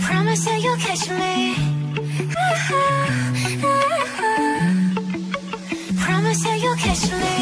Promise that you'll catch me. Promise that you'll catch me.